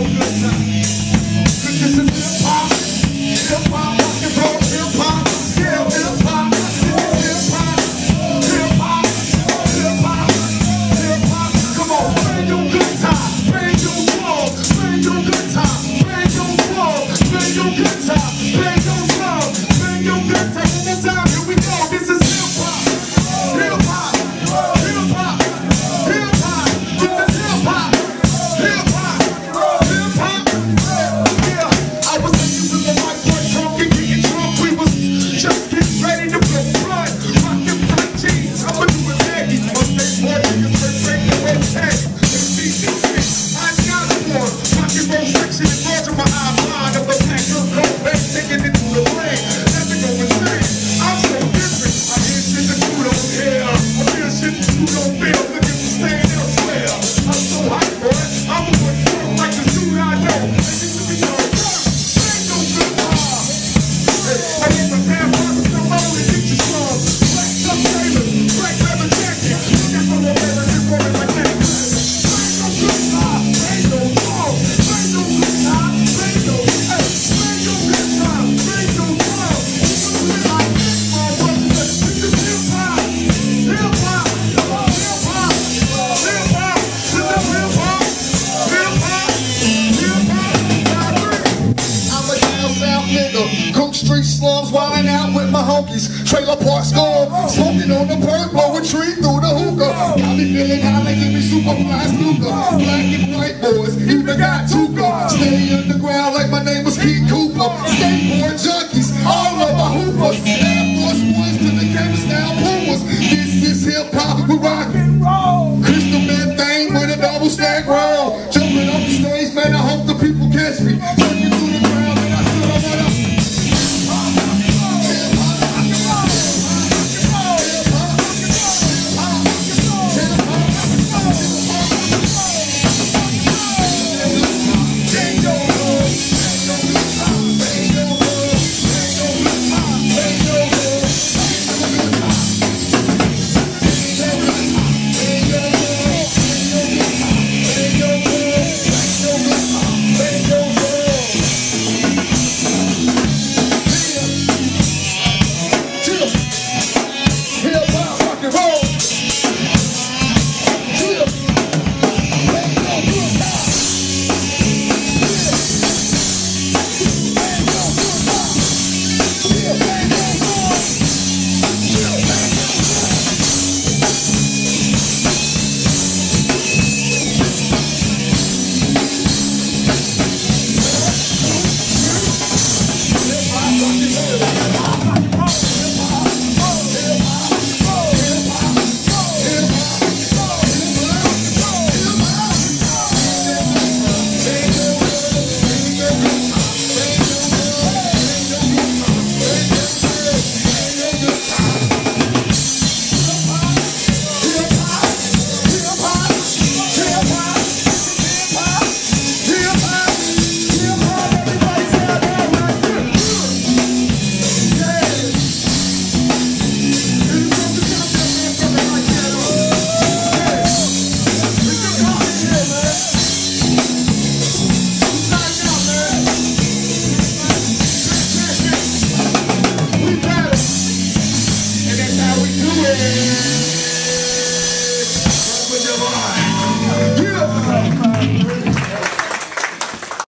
no good time. out nigga. Cook street slums, wildin' out with my homies. Trailer park score, smoking on the perk, blowin' tree through the hookah. Got me feeling how they give me super fly snooker. Black and white boys, even got two guns. Stay underground like my name was Keith Cooper. Skateboard